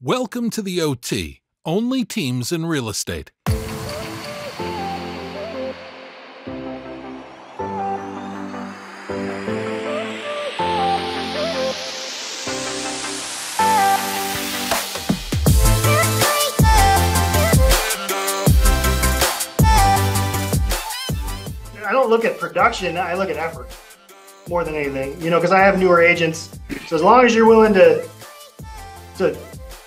Welcome to the OT, only teams in real estate. I don't look at production, I look at effort more than anything. You know, because I have newer agents. So as long as you're willing to to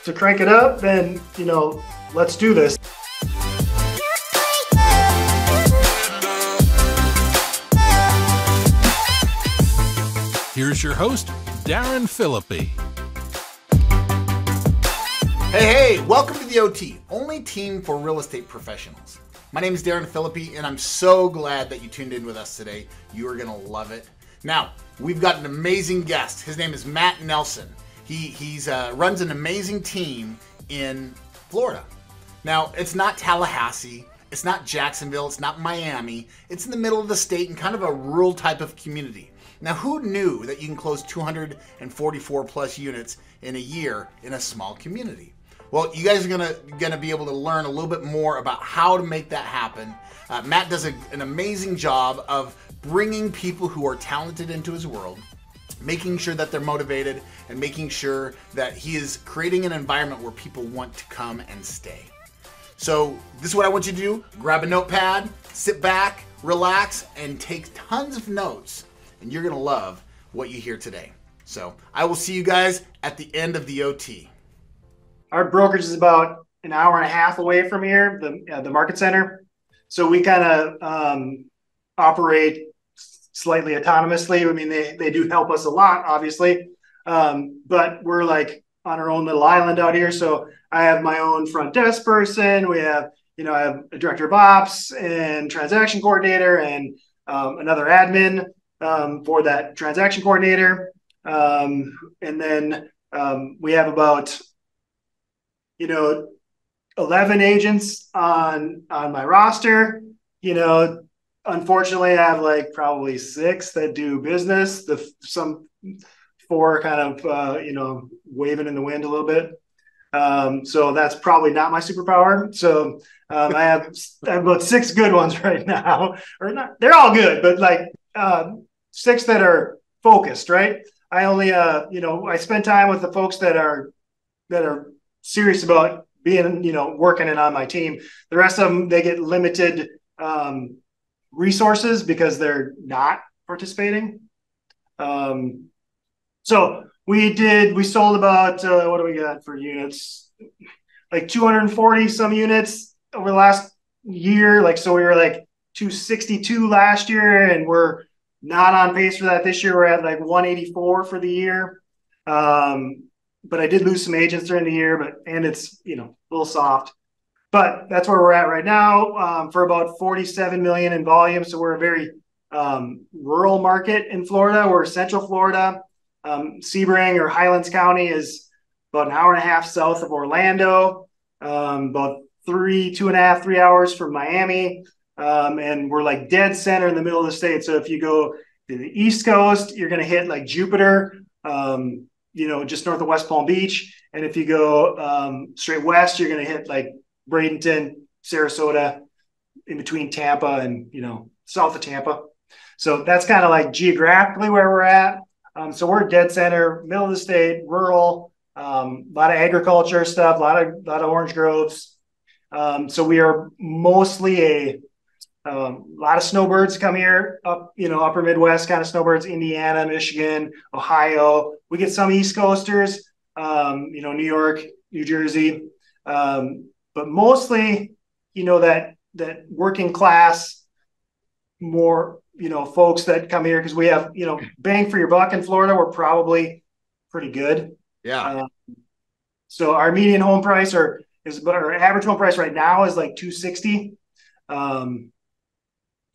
to crank it up, then you know, let's do this. Here's your host, Daren Phillipy. Hey, hey, welcome to the OT, only team for real estate professionals. My name is Daren Phillipy, and I'm so glad that you tuned in with us today. You are going to love it. Now, we've got an amazing guest. His name is Matt Nelson. He he's uh, runs an amazing team in Florida. Now, it's not Tallahassee, it's not Jacksonville, it's not Miami. It's in the middle of the state in kind of a rural type of community. Now, who knew that you can close 244 plus units in a year in a small community? Well, you guys are gonna gonna be able to learn a little bit more about how to make that happen. Uh, Matt does a, an amazing job of bringing people who are talented into his world, making sure that they're motivated, and making sure that he is creating an environment where people want to come and stay. So this is what I want you to do: grab a notepad, sit back, relax, and take tons of notes, and you're gonna love what you hear today. So I will see you guys at the end of the OT. Our brokerage is about an hour and a half away from here, the uh, the market center. So we kind of um, operate slightly autonomously. I mean, they they do help us a lot, obviously, um, but we're like on our own little island out here. So I have my own front desk person. We have you know I have a director of ops and transaction coordinator and um, another admin um, for that transaction coordinator, um, and then um, we have about you know 11 agents on on my roster you know unfortunately i have like probably six that do business. The some four kind of uh, you know waving in the wind a little bit. Um, so that's probably not my superpower. So um, I, have, I have about six good ones right now. Or not they're all good but like uh, six that are focused right? I only uh, you know i spend time with the folks that are that are serious about being, you know, working and on my team. The rest of them, they get limited um, resources because they're not participating. Um, so we did, we sold about, uh, what do we got for units? Like 240 some units over the last year. Like, so we were like 262 last year and we're not on pace for that this year. We're at like 184 for the year. Um, but I did lose some agents during the year, but and it's you know a little soft. But that's where we're at right now um, for about 47 million in volume. So we're a very um, rural market in Florida. We're Central Florida. Um, Sebring or Highlands County is about an hour and a half south of Orlando, um, about three, two and a half, three hours from Miami. Um, and we're like dead center in the middle of the state. So if you go to the East Coast, you're going to hit like Jupiter, um, you know, just north of West Palm Beach. And if you go straight west, you're going to hit like Bradenton, Sarasota, in between Tampa and, you know, south of Tampa. So that's kind of like geographically where we're at. Um, so we're dead center, middle of the state, rural, um, a lot of agriculture stuff, a lot of, lot of orange groves. Um, so we are mostly a um, lot of snowbirds come here up, you know, upper Midwest kind of snowbirds, Indiana, Michigan, Ohio. We get some East Coasters, um, you know, New York, New Jersey, um, but mostly, you know, that that working class, more, you know, folks that come here because we have, you know, bang for your buck in Florida. We're probably pretty good. Yeah. Um, so our median home price or is but our average home price right now is like 260. Um,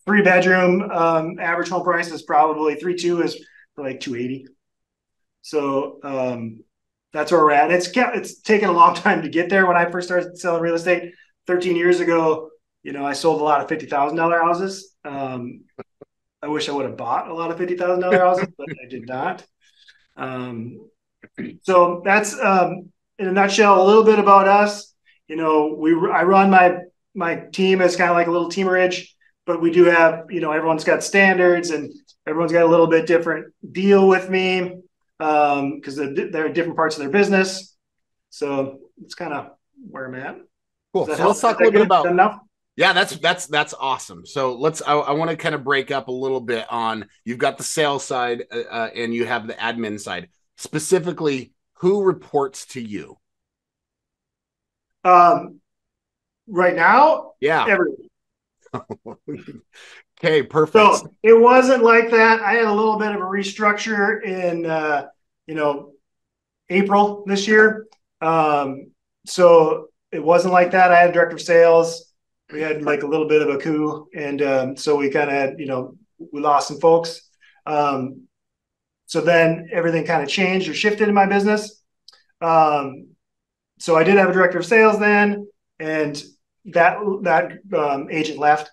three bedroom um, average home price is probably three two is like 280 so um, that's where we're at. It's kept, it's taken a long time to get there. When i first started selling real estate 13 years ago you know i sold a lot of $50000 houses. Um, i wish i would have bought a lot of $50000 houses but i did not. Um, so that's um, in a nutshell, a little bit about us. You know, we I run my my team as kind of like a little teamerage, but we do have you know everyone's got standards and everyone's got a little bit different deal with me because um, they're, they're different parts of their business. So it's kind of where I'm at. Cool. So let's talk a little bit about enough. Yeah, that's that's that's awesome. So let's. I, I want to kind of break up a little bit on. You've got the sales side, uh, uh, and you have the admin side. Specifically, who reports to you? Um, right now, yeah, everyone. okay, perfect. So it wasn't like that. I had a little bit of a restructure in, uh, you know, April this year. Um, so it wasn't like that. I had a director of sales we had like a little bit of a coup, and um, so we kind of had you know we lost some folks. Um, so then everything kind of changed or shifted in my business. Um, so I did have a director of sales then, and that that um, agent left.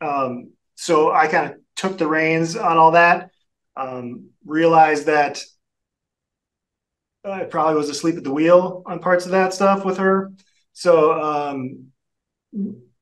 Um, so I kind of took the reins on all that. Um, realized that I probably was asleep at the wheel on parts of that stuff with her. So um,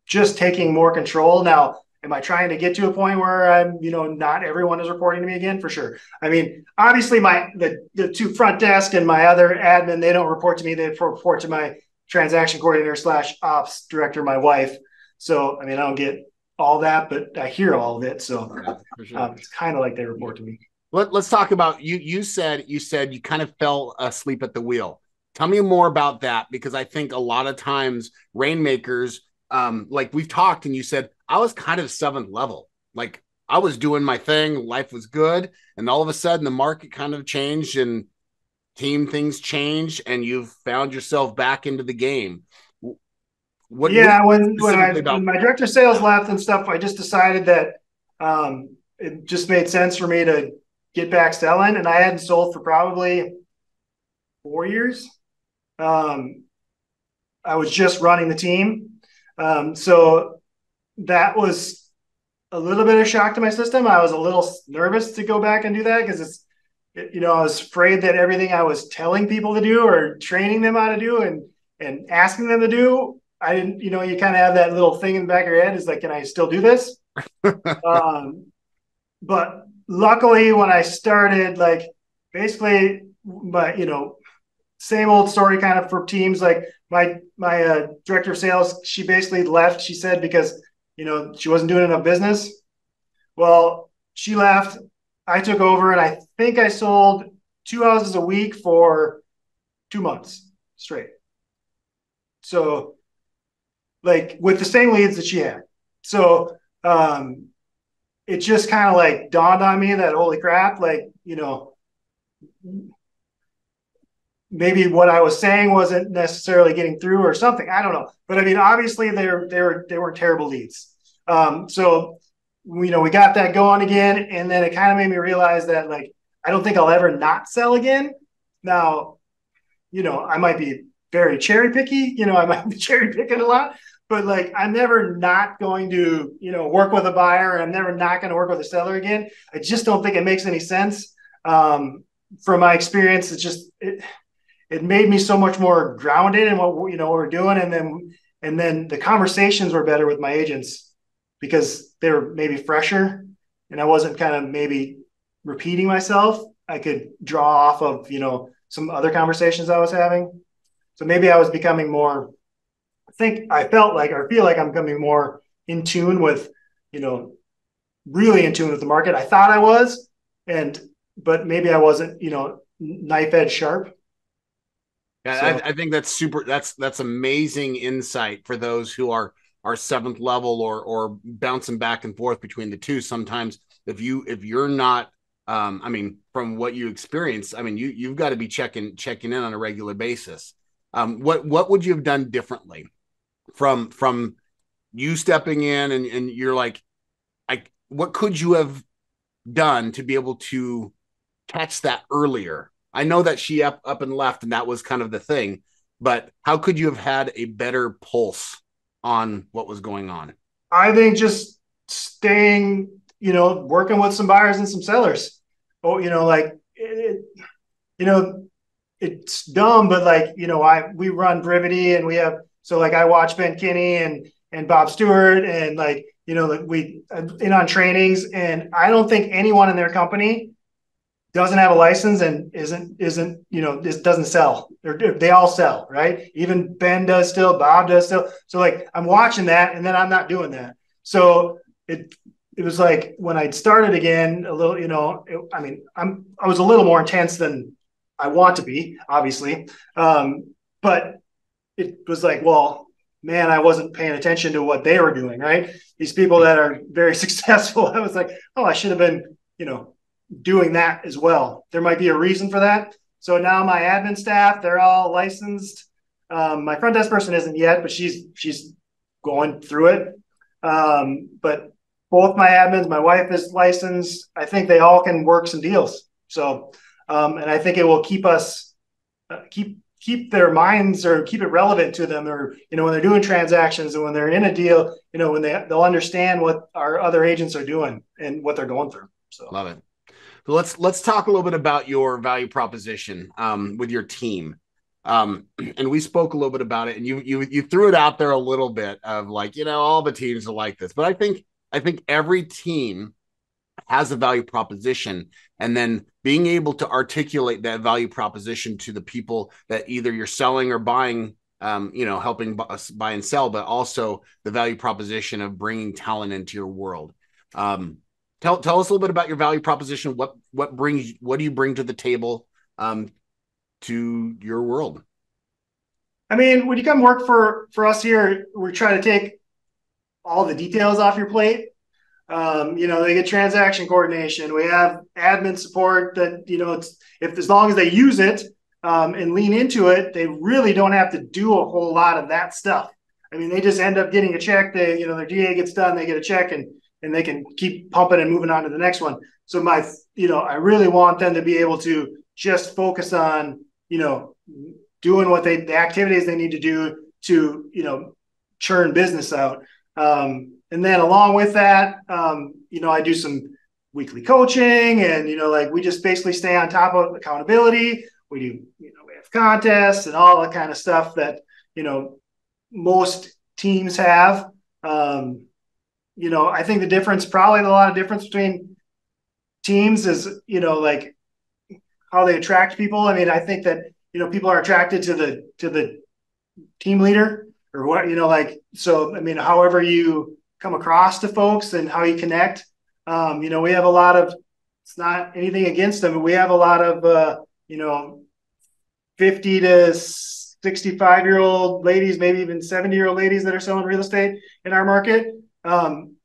just taking more control. Now, am I trying to get to a point where I'm, you know, not everyone is reporting to me again? For sure. I mean, obviously, my the the two front desk and my other admin they don't report to me. They report to my transaction coordinator slash ops director, my wife. So, I mean, I don't get all that, but I hear all of it. So yeah, sure. um, it's kind of like they report to me. Let, let's talk about you. You said you said you kind of fell asleep at the wheel. Tell me more about that because I think a lot of times rainmakers um, like we've talked and you said I was kind of seventh level. Like I was doing my thing, life was good, and all of a sudden the market kind of changed and team things changed, and you've found yourself back into the game. What? Yeah, what when when, I, about- when my director of sales left and stuff, I just decided that um, it just made sense for me to get back selling, and I hadn't sold for probably four years. Um, I was just running the team um, so that was a little bit of shock to my system. I was a little nervous to go back and do that because it's, you know, I was afraid that everything I was telling people to do or training them how to do and and asking them to do, I didn't, you know, you kind of have that little thing in the back of your head is like, can I still do this? um, but luckily, when I started, like basically, but you know, same old story kind of for teams like my my uh, director of sales she basically left she said because you know she wasn't doing enough business well she left i took over and i think i sold two houses a week for two months straight so like with the same leads that she had so um it just kind of like dawned on me that holy crap like you know maybe what I was saying wasn't necessarily getting through or something. I don't know. But I mean, obviously they're they were they were terrible leads. Um, so you know, we got that going again, and then it kind of made me realize that like I don't think I'll ever not sell again. Now, you know, I might be very cherry picky, you know, I might be cherry picking a lot, but like I'm never not going to, you know, work with a buyer. I'm never not going to work with a seller again. I just don't think it makes any sense. Um, from my experience, it's just it, it made me so much more grounded in what you know what we're doing, and then and then the conversations were better with my agents because they were maybe fresher, and I wasn't kind of maybe repeating myself. I could draw off of you know some other conversations I was having. So maybe I was becoming more. I think I felt like or feel like I'm becoming more in tune with, you know, really in tune with the market. I thought I was, and but maybe I wasn't, you know, knife edge sharp. Yeah, so, I, I, think that's super. That's that's amazing insight for those who are are seventh level or or bouncing back and forth between the two. Sometimes if you if you're not, um, I mean, from what you experience, I mean, you you've got to be checking checking in on a regular basis. Um, what what would you have done differently from from you stepping in and and you're like, I what could you have done to be able to catch that earlier I know that she up up and left, and that was kind of the thing. But how could you have had a better pulse on what was going on? I think just staying, you know, working with some buyers and some sellers. Oh, you know, like, it, you know, it's dumb, but like you know, I we run Brivity and we have so like I watch Ben Kinney and and Bob Stewart and like you know like we in on trainings and I don't think anyone in their company doesn't have a license and isn't isn't you know this doesn't sell. They're, they all sell right? Even ben does still bob does still. So like i'm watching that and then i'm not doing that. So it it was like when I'd started again a little you know it, i mean i'm i was a little more intense than i want to be obviously. Um, but it was like well man i wasn't paying attention to what they were doing right these people that are very successful i was like oh i should have been you know doing that as well. There might be a reason for that. So now my admin staff, they're all licensed. Um, my front desk person isn't yet, but she's she's going through it. Um, but both my admins, my wife is licensed. I think they all can work some deals. So, um, and I think it will keep us uh, keep keep their minds or keep it relevant to them, or you know when they're doing transactions and when they're in a deal, you know when they they'll understand what our other agents are doing and what they're going through. So love it. So let's let's talk a little bit about your value proposition um, with your team. Um, and we spoke a little bit about it, and you you you threw it out there a little bit of like you know all the teams are like this, but I think I think every team has a value proposition, and then being able to articulate that value proposition to the people that either you're selling or buying um, you know, helping us buy and sell, but also the value proposition of bringing talent into your world. Um, Tell tell us a little bit about your value proposition. What what brings what do you bring to the table um, to your world? I mean, when you come work for for us here, we're trying to take all the details off your plate. Um, you know, they get transaction coordination. We have admin support that you know, it's if as long as they use it um, and lean into it, they really don't have to do a whole lot of that stuff. I mean, they just end up getting a check. They, you know, their DA gets done, they get a check, and and they can keep pumping and moving on to the next one. So my, you know, I really want them to be able to just focus on, you know, doing what they the activities they need to do to, you know, churn business out. Um, and then along with that, um, you know, I do some weekly coaching and you know, like we just basically stay on top of accountability. We do, you know, we have contests and all that kind of stuff that, you know, most teams have. Um, you know, I think the difference, probably a lot of difference between teams is, you know, like how they attract people. I mean, I think that, you know, people are attracted to the, to the team leader or what, you know, like, so, I mean, however you come across to folks and how you connect, um, you know, we have a lot of, it's not anything against them, but we have a lot of, uh, you know, 50 to 65 year old ladies, maybe even 70 year old ladies that are selling real estate in our market um,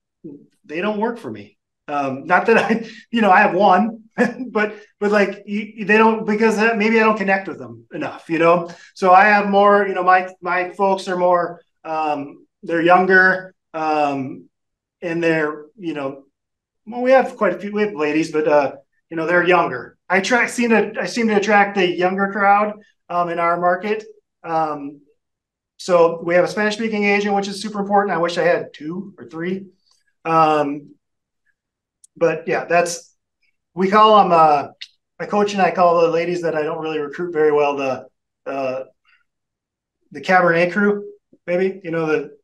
they don't work for me. Um, not that I, you know, I have one, but but like they don't because maybe I don't connect with them enough, you know. So I have more, you know, my my folks are more, um, they're younger, um, and they're, you know, well, we have quite a few, we have ladies, but uh, you know, they're younger. I try seem to I seem to attract the younger crowd um, in our market. Um, so we have a Spanish speaking agent, which is super important. I wish I had two or three. Um, but yeah, that's we call them. Uh, my coach and I call the ladies that I don't really recruit very well the uh, the Cabernet crew, maybe you know the.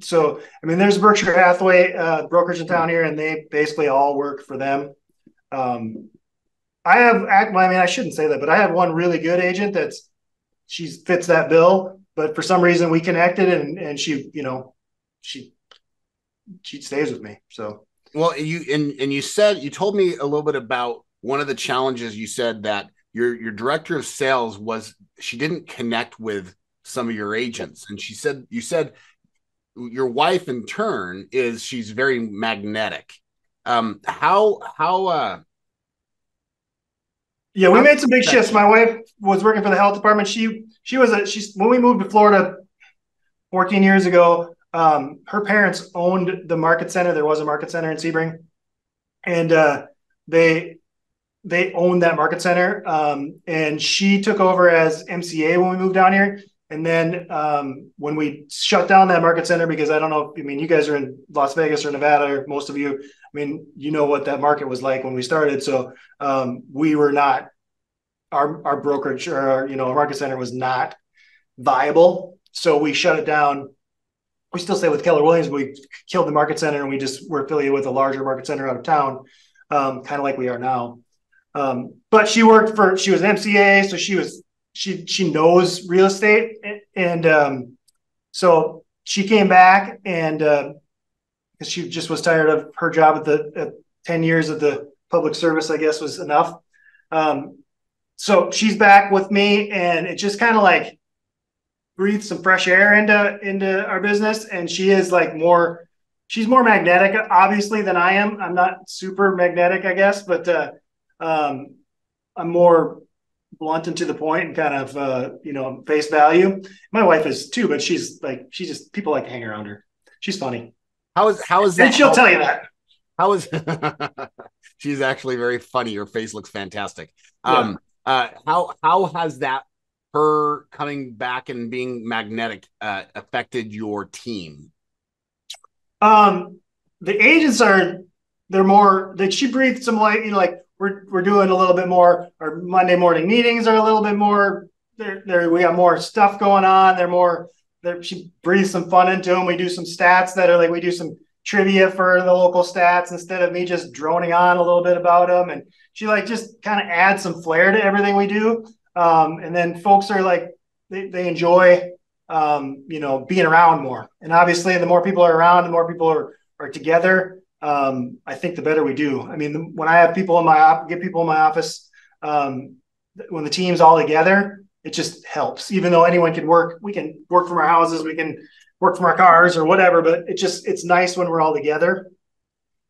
So I mean, there's Berkshire Hathaway uh, brokerage in town here, and they basically all work for them. Um, I have, I mean, I shouldn't say that, but I have one really good agent that's she fits that bill but for some reason we connected and and she you know she she stays with me so well you and and you said you told me a little bit about one of the challenges you said that your your director of sales was she didn't connect with some of your agents and she said you said your wife in turn is she's very magnetic um how how uh yeah, we made some big shifts. My wife was working for the health department. She she was a she's when we moved to Florida 14 years ago. Um, her parents owned the market center. There was a market center in Sebring, and uh, they they owned that market center. Um, and she took over as MCA when we moved down here. And then um, when we shut down that market center, because I don't know, I mean, you guys are in Las Vegas or Nevada, or most of you, I mean, you know what that market was like when we started. So um, we were not our our brokerage or our, you know our market center was not viable, so we shut it down. We still stay with Keller Williams, we killed the market center and we just were affiliated with a larger market center out of town, um, kind of like we are now. Um, but she worked for she was MCA, so she was she she knows real estate, and um, so she came back and uh, she just was tired of her job at the at ten years of the public service, I guess was enough. Um, so she's back with me, and it just kind of like breathed some fresh air into into our business, and she is like more. She's more magnetic, obviously, than I am. I'm not super magnetic, I guess, but uh, um, I'm more blunt and to the point and kind of uh, you know face value. My wife is too, but she's like she just people like to hang around her. She's funny. How is how is that? And she'll tell you that. How is she's actually very funny. Her face looks fantastic. Yeah. Um, uh, how how has that her coming back and being magnetic uh, affected your team? Um, the agents are they're more that she breathed some light, you know, like we're we're doing a little bit more. Our Monday morning meetings are a little bit more. There, there we got more stuff going on. They're more. They're, she breathes some fun into them. We do some stats that are like we do some trivia for the local stats instead of me just droning on a little bit about them. And she like just kind of adds some flair to everything we do. Um, and then folks are like they, they enjoy um, you know being around more. And obviously, the more people are around, the more people are are together um, I think the better we do. I mean, when I have people in my op- get people in my office, um, when the team's all together, it just helps. Even though anyone can work, we can work from our houses, we can work from our cars or whatever. But it just it's nice when we're all together.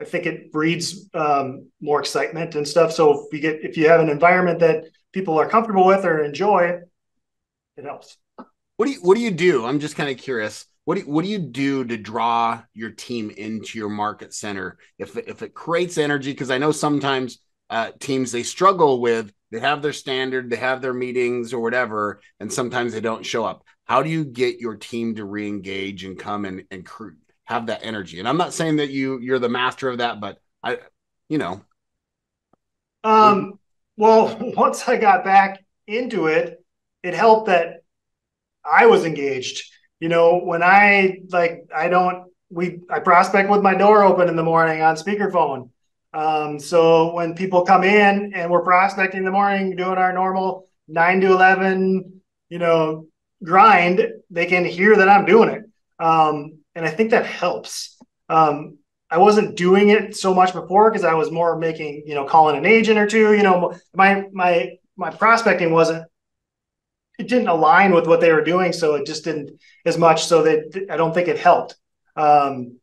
I think it breeds um, more excitement and stuff. So if you get if you have an environment that people are comfortable with or enjoy, it helps. What do you What do you do? I'm just kind of curious what do you, what do you do to draw your team into your market center? If if it creates energy because I know sometimes uh, teams they struggle with they have their standard they have their meetings or whatever and sometimes they don't show up. How do you get your team to re-engage and come and and cr- have that energy? And i'm not saying that you you're the master of that but i you know. Um well once i got back into it it helped that i was engaged you know, when I like, I don't, we, I prospect with my door open in the morning on speakerphone. Um, so when people come in and we're prospecting in the morning, doing our normal nine to 11, you know, grind, they can hear that I'm doing it. Um, and I think that helps. Um, I wasn't doing it so much before because I was more making, you know, calling an agent or two, you know, my, my, my prospecting wasn't it didn't align with what they were doing, so it just didn't as much. So that I don't think it helped. Um,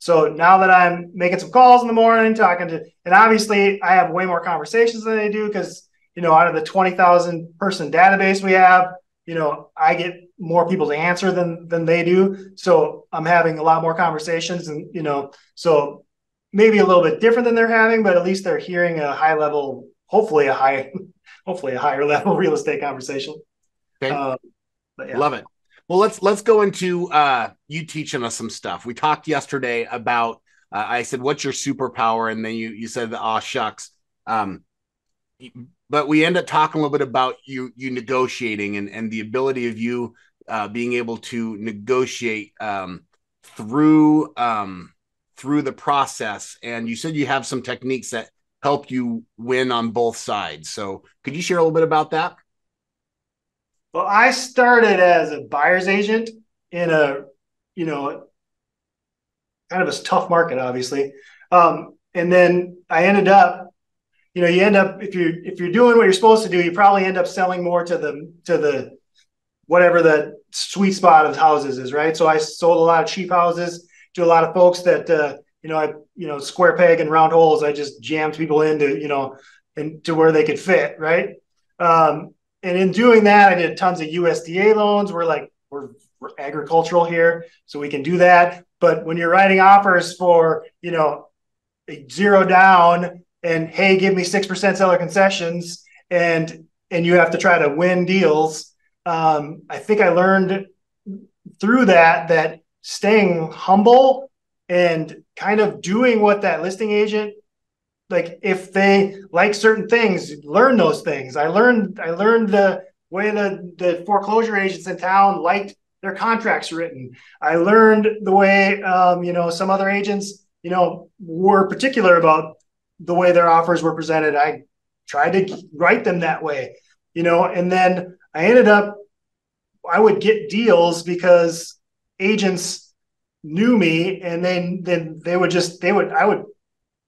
so now that I'm making some calls in the morning, talking to, and obviously I have way more conversations than they do because you know out of the twenty thousand person database we have, you know I get more people to answer than than they do. So I'm having a lot more conversations, and you know so maybe a little bit different than they're having, but at least they're hearing a high level, hopefully a high, hopefully a higher level real estate conversation. Okay. Uh, yeah. Love it. Well, let's let's go into uh, you teaching us some stuff. We talked yesterday about. Uh, I said, "What's your superpower?" And then you you said, the "Ah, shucks." Um, but we end up talking a little bit about you you negotiating and and the ability of you uh, being able to negotiate um, through um, through the process. And you said you have some techniques that help you win on both sides. So, could you share a little bit about that? Well, I started as a buyer's agent in a, you know, kind of a tough market, obviously. Um, and then I ended up, you know, you end up if you if you're doing what you're supposed to do, you probably end up selling more to the to the whatever the sweet spot of houses is, right? So I sold a lot of cheap houses to a lot of folks that uh, you know, I you know, square peg and round holes. I just jammed people into, you know, into where they could fit, right? Um, and in doing that, I did tons of USDA loans. We're like, we're, we're agricultural here, so we can do that. But when you're writing offers for, you know, zero down and hey, give me six percent seller concessions, and and you have to try to win deals. Um, I think I learned through that that staying humble and kind of doing what that listing agent like if they like certain things, learn those things. I learned I learned the way the the foreclosure agents in town liked their contracts written. I learned the way um, you know some other agents you know were particular about the way their offers were presented. I tried to write them that way, you know, and then I ended up I would get deals because agents knew me and then then they would just they would I would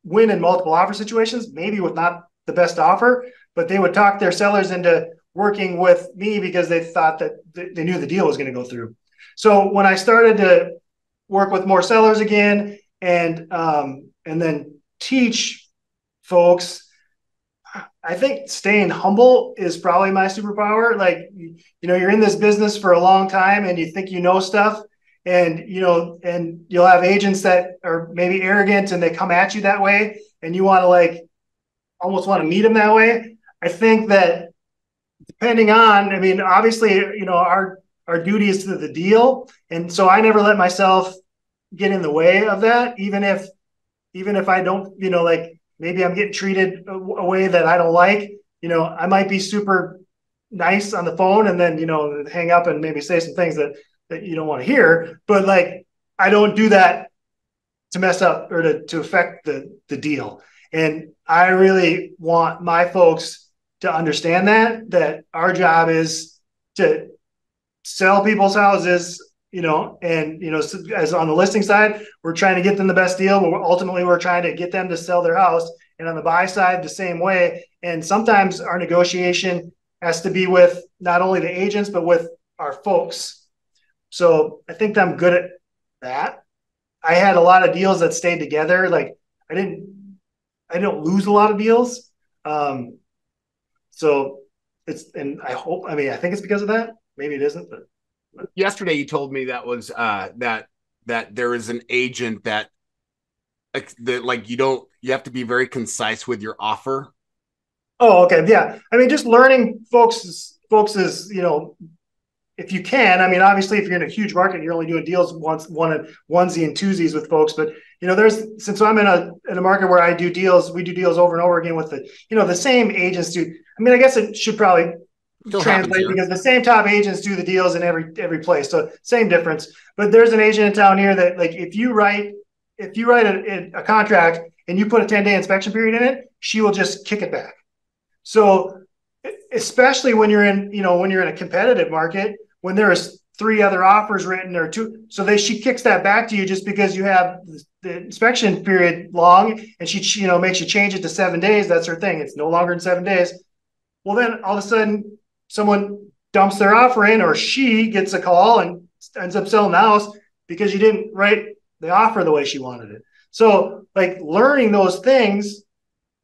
win in multiple offer situations, maybe with not the best offer, but they would talk their sellers into working with me because they thought that they knew the deal was going to go through. So when I started to work with more sellers again and um, and then teach folks, I think staying humble is probably my superpower. Like you know, you're in this business for a long time and you think you know stuff, and you know and you'll have agents that are maybe arrogant and they come at you that way and you want to like almost want to meet them that way. I think that depending on i mean obviously you know our our duty is to the deal. And so i never let myself get in the way of that even if even if i don't you know like maybe i'm getting treated a, a way that i don't like you know i might be super nice on the phone and then you know hang up and maybe say some things that that you don't want to hear, but like I don't do that to mess up or to, to affect the the deal. And I really want my folks to understand that that our job is to sell people's houses you know and you know as on the listing side we're trying to get them the best deal but ultimately we're trying to get them to sell their house. And on the buy side the same way. And sometimes our negotiation has to be with not only the agents but with our folks so I think I'm good at that. I had a lot of deals that stayed together. Like I didn't, I don't lose a lot of deals. Um, so it's, and I hope, I mean, I think it's because of that. Maybe it isn't, but, but. yesterday you told me that was, uh, that, that there is an agent that, like, that, like you don't, you have to be very concise with your offer. Oh, okay. Yeah. I mean, just learning folks, folks is, you know, if you can, I mean, obviously, if you're in a huge market, you're only doing deals once, one and onesie and twosies with folks. But you know, there's since I'm in a in a market where I do deals, we do deals over and over again with the you know the same agents do. I mean, I guess it should probably Still translate because the same top agents do the deals in every every place. So same difference. But there's an agent in town here that like if you write if you write a, a contract and you put a 10 day inspection period in it, she will just kick it back. So especially when you're in you know when you're in a competitive market when there's three other offers written or two so they she kicks that back to you just because you have the inspection period long and she you know makes you change it to seven days. That's her thing. It's no longer in seven days. Well then all of a sudden someone dumps their offer in or she gets a call and ends up selling the house because you didn't write the offer the way she wanted it. So like learning those things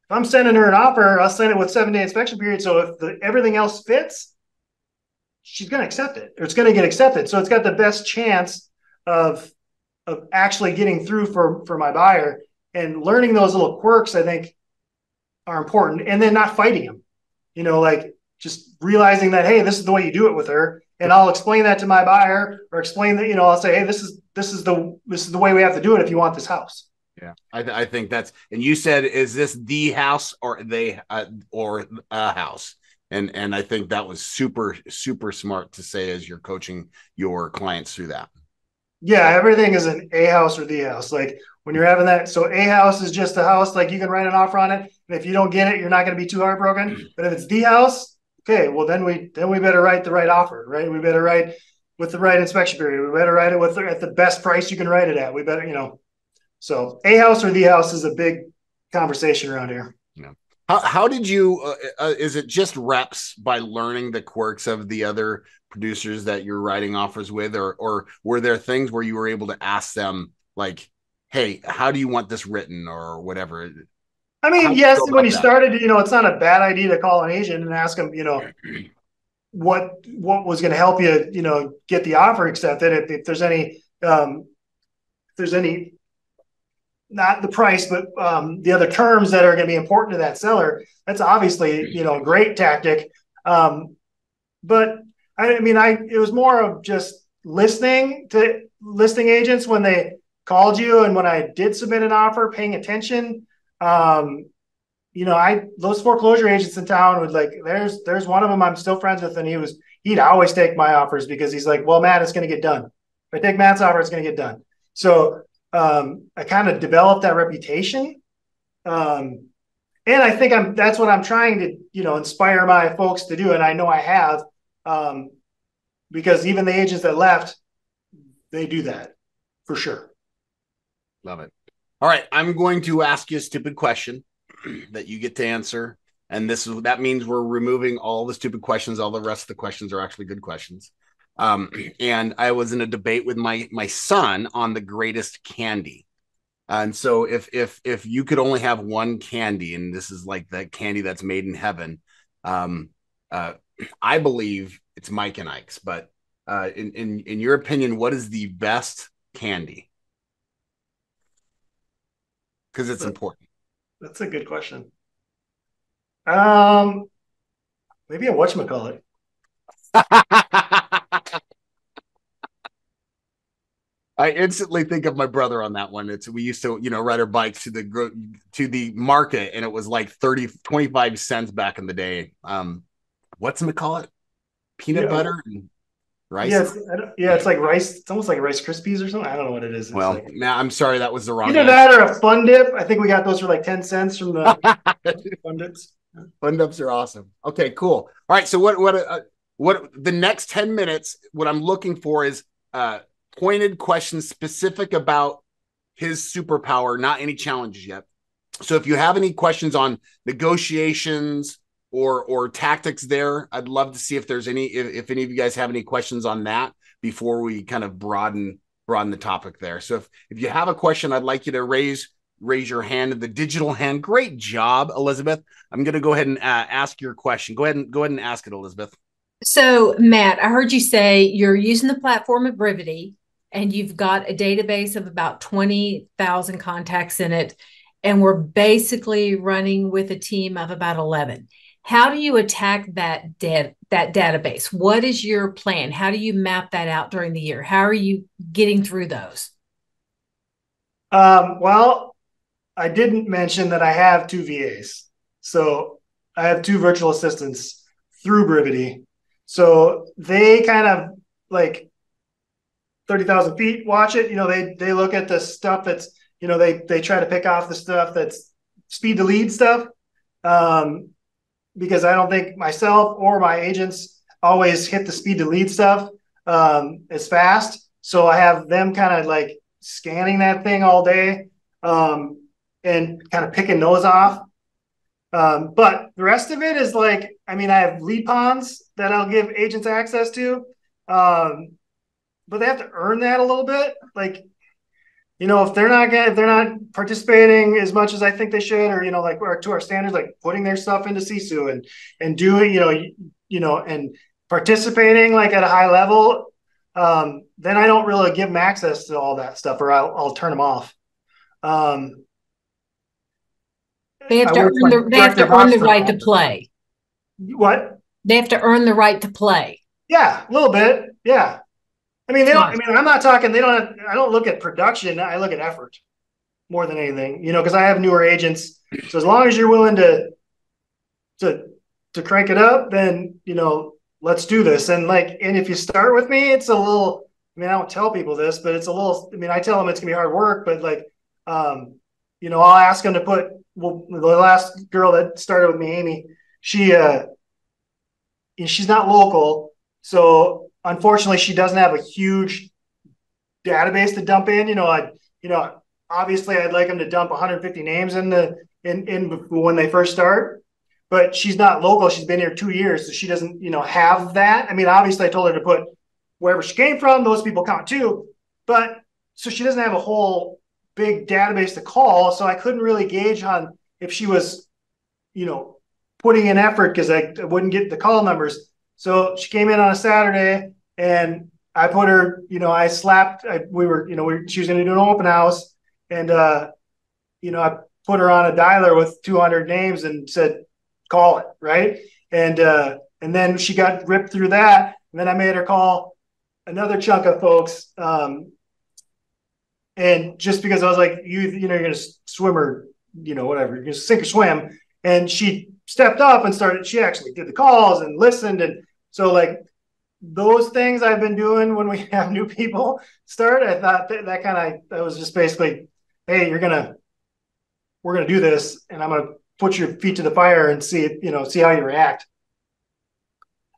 if i'm sending her an offer i'll send it with seven day inspection period. So if the, everything else fits she's going to accept it or it's going to get accepted. So it's got the best chance of of actually getting through for for my buyer and learning those little quirks. I think are important, and then not fighting them. You know, like just realizing that hey, this is the way you do it with her, and I'll explain that to my buyer or explain that you know I'll say hey, this is this is the this is the way we have to do it if you want this house. Yeah, I, th- I think that's. And you said, is this the house or they uh, or a house? And and I think that was super super smart to say as you're coaching your clients through that. Yeah, everything is an A house or the house. Like when you're having that, so A house is just a house. Like you can write an offer on it, and if you don't get it, you're not going to be too heartbroken. Mm-hmm. But if it's the house, okay, well then we then we better write the right offer, right? We better write with the right inspection period. We better write it with the, at the best price you can write it at. We better, you know. So A house or the house is a big conversation around here. How, how did you? Uh, uh, is it just reps by learning the quirks of the other producers that you're writing offers with, or or were there things where you were able to ask them like, "Hey, how do you want this written?" or whatever? I mean, yes, when you that? started, you know, it's not a bad idea to call an agent and ask them, you know, what what was going to help you, you know, get the offer accepted. If, if there's any um, if there's any not the price, but um, the other terms that are going to be important to that seller. That's obviously you know a great tactic. Um, but I, I, mean, I it was more of just listening to listing agents when they called you and when I did submit an offer, paying attention. Um, you know, I those foreclosure agents in town would like. There's there's one of them I'm still friends with, and he was he'd always take my offers because he's like, well, Matt, it's going to get done. If I take Matt's offer, it's going to get done. So um, I kind of developed that reputation, um, and I think I'm that's what I'm trying to you know inspire my folks to do, and I know I have um, because even the agents that left, they do that for sure. Love it. All right, I'm going to ask you a stupid question that you get to answer. And this is that means we're removing all the stupid questions. All the rest of the questions are actually good questions. Um, and I was in a debate with my my son on the greatest candy. And so if if if you could only have one candy, and this is like the candy that's made in heaven, um, uh, I believe it's Mike and Ike's. But uh, in in in your opinion, what is the best candy? Because it's important. That's a good question. Um, maybe a whatchamacallit. I instantly think of my brother on that one. It's we used to, you know, ride our bikes to the to the market and it was like 30 25 cents back in the day. Um what's it call it? Peanut yeah. butter and rice. Yeah, it's, yeah, it's like rice. It's almost like Rice Krispies or something. I don't know what it is. It's well, like, now I'm sorry that was the wrong. Either answer. that or a fun dip. I think we got those for like 10 cents from the fun dips. Fun dips are awesome. Okay, cool. All right, so what what uh, what the next 10 minutes what I'm looking for is uh pointed questions specific about his superpower, not any challenges yet. So if you have any questions on negotiations, or or tactics there. I'd love to see if there's any if, if any of you guys have any questions on that before we kind of broaden broaden the topic there. So if if you have a question, I'd like you to raise raise your hand in the digital hand. Great job, Elizabeth. I'm going to go ahead and uh, ask your question. Go ahead and go ahead and ask it, Elizabeth. So, Matt, I heard you say you're using the platform of Brivity and you've got a database of about 20,000 contacts in it. And we're basically running with a team of about 11 how do you attack that that database? What is your plan? How do you map that out during the year? How are you getting through those? Um, well i didn't mention that i have two vas so i have two virtual assistants through brivity. So they kind of like 30,000 feet watch it you know they they look at the stuff that's you know they they try to pick off the stuff that's speed to lead stuff um, because I don't think myself or my agents always hit the speed to lead stuff um, as fast. So I have them kind of like scanning that thing all day um, and kind of picking those off. Um, but the rest of it is like, I mean, I have lead ponds that I'll give agents access to, um, but they have to earn that a little bit. Like you know, if they're not getting, if they're not participating as much as I think they should, or you know, like or to our standards, like putting their stuff into Sisu and and doing, you know, you, you know, and participating like at a high level, um, then I don't really give them access to all that stuff, or I'll, I'll turn them off. Um, they have to earn the they have to earn the right to play. What? They have to earn the right to play. Yeah, a little bit. Yeah. I mean, they don't. I mean, I'm not talking. They don't. Have, I don't look at production. I look at effort more than anything. You know, because I have newer agents. So as long as you're willing to to to crank it up, then you know, let's do this. And like, and if you start with me, it's a little. I mean, I don't tell people this, but it's a little. I mean, I tell them it's gonna be hard work, but like, um, you know, I'll ask them to put. Well, the last girl that started with me, Amy, she uh, she's not local, so unfortunately, she doesn't have a huge database to dump in. You know, I, you know, obviously, I'd like them to dump 150 names in the in in when they first start. But she's not local. She's been here two years, so she doesn't, you know, have that. I mean, obviously, I told her to put wherever she came from. Those people count too. But so she doesn't have a whole big database to call. So I couldn't really gauge on if she was, you know, putting in effort because I, I wouldn't get the call numbers. So she came in on a Saturday and I put her, you know, I slapped, I, we were, you know, we, she was going to do an open house and, uh, you know, I put her on a dialer with 200 names and said, call it. Right. And, uh, and then she got ripped through that. And then I made her call another chunk of folks. Um, and just because I was like, you, you know, you're going to swim or, you know, whatever, you're going to sink or swim. and she stepped up and started. She actually did the calls and listened, and so like those things I've been doing when we have new people start. I thought that, that kind of that was just basically, hey, you're gonna we're gonna do this, and I'm gonna put your feet to the fire and see it, you know, see how you react.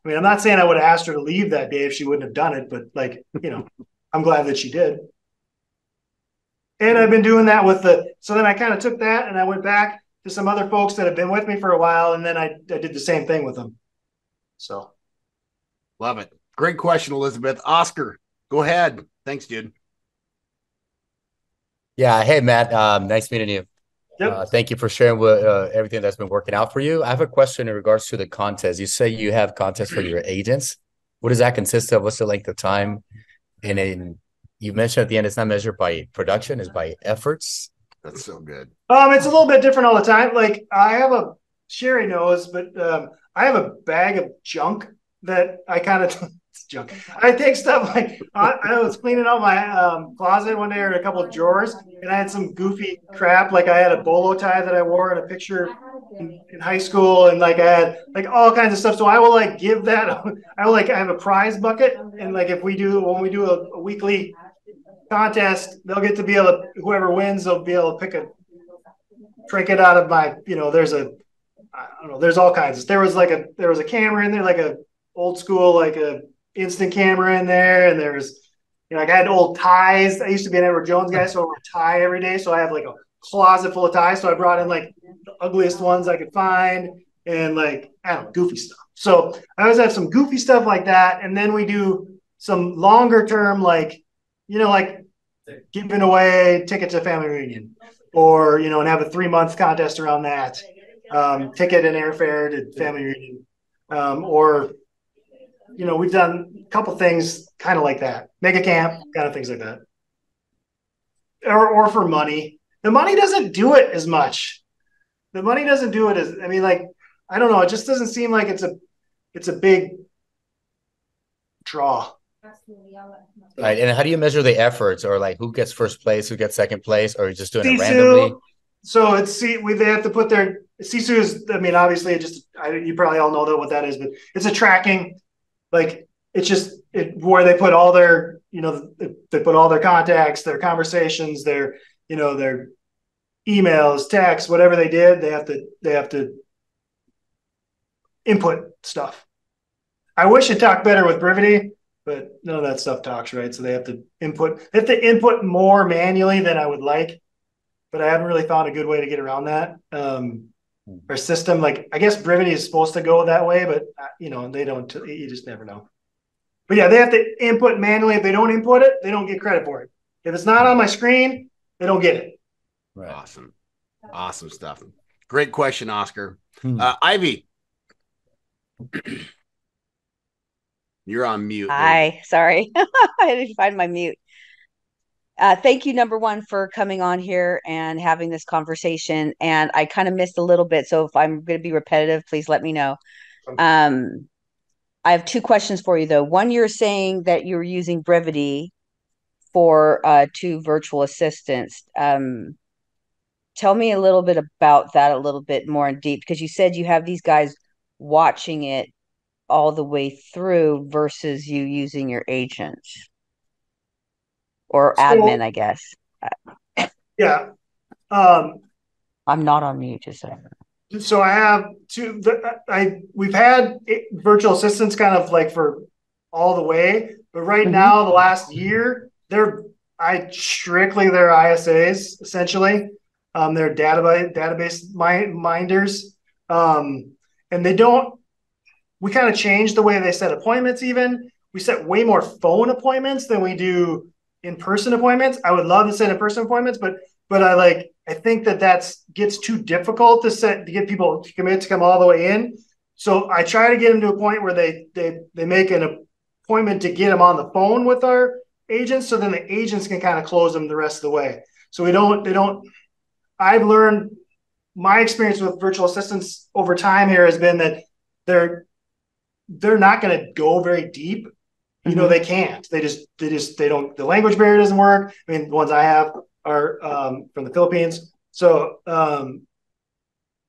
I mean, I'm not saying I would have asked her to leave that day if she wouldn't have done it, but like, you know, I'm glad that she did. And I've been doing that with the, so then I kind of took that and I went back to some other folks that have been with me for a while. And then I, I did the same thing with them. So. Love it. Great question, Elizabeth. Oscar, go ahead. Thanks, dude. Yeah. Hey, Matt. Um, nice meeting you. Yep. Uh, thank you for sharing with, uh, everything that's been working out for you. I have a question in regards to the contest. You say you have contests for your agents. What does that consist of? What's the length of time? And then you mentioned at the end, it's not measured by production, it's by efforts. That's so good. Um, it's a little bit different all the time. Like I have a Sherry knows, but um, I have a bag of junk that I kind of junk. I take stuff like I, I was cleaning out my um, closet one day or a couple of drawers, and I had some goofy crap. Like I had a bolo tie that I wore in a picture in, in, high school, and like I had like all kinds of stuff. So I will like give that. I will like I have a prize bucket, and like if we do when we do a, a weekly contest, they'll get to be able to whoever wins, they'll be able to pick a trinket out of my. You know, there's a I don't know. There's all kinds. There was like a there was a camera in there, like a old school like a instant camera in there, and there was, you know, like I had old ties. I used to be an Edward Jones guy, so I wear a tie every day. So I have like a closet full of ties. So I brought in like the ugliest ones I could find, and like I don't know, goofy stuff. So I always have some goofy stuff like that, and then we do some longer term, like you know, like giving away ticket to family reunion, or you know, and have a three month contest around that. Um, ticket and airfare to family reunion, um, or you know, we've done a couple things kind of like that, mega camp, kind of things like that, or or for money. The money doesn't do it as much. The money doesn't do it as I mean, like I don't know. It just doesn't seem like it's a it's a big draw. Right, and how do you measure the efforts, or like who gets first place, who gets second place, or are you just doing Sisu, it randomly? So it's see, we they have to put their Sisu is. I mean, obviously, it just I, you probably all know that what that is, but it's a tracking like it's just it, where they put all their you know they put all their contacts their conversations their you know their emails texts whatever they did they have to they have to input stuff. I wish it talked better with brivity but none of that stuff talks right so they have to input they have to input more manually than i would like but i haven't really found a good way to get around that. Um, or system. Like I guess Brivity is supposed to go that way, but uh, you know they don't. You just never know. But yeah, they have to input manually. If they don't input it, they don't get credit for it. If it's not on my screen, they don't get it. Right. Awesome, awesome stuff. Great question, Oscar. Hmm. Uh, Ivy, you're on mute. Hi, sorry, I didn't find my mute uh, thank you, number one, for coming on here and having this conversation. And I kind of missed a little bit, so if I'm going to be repetitive, please let me know. Um, I have two questions for you, though. One, you're saying that you're using Brivity for uh, two virtual assistants. Um, tell me a little bit about that, a little bit more in deep, because you said you have these guys watching it all the way through versus you using your agents or so, admin, I guess. Yeah. Um, I'm not on mute, just so. So I have two. I we've had virtual assistants kind of like for all the way, but right mm-hmm. now the last year they're I strictly they're ISAs essentially. Um, they're database database minders, um, and they don't. We kind of changed the way they set appointments. Even we set way more phone appointments than we do in-person appointments. I would love to set in-person appointments, but but I like I think that that's gets too difficult to set to get people to commit to come all the way in. So I try to get them to a point where they they they make an appointment to get them on the phone with our agents, so then the agents can kind of close them the rest of the way. So we don't they don't. I've learned my experience with virtual assistants over time here has been that they're they're not going to go very deep you know mm-hmm. they can't. They just they just they don't the language barrier doesn't work. I mean the ones i have are um, from the philippines. So um,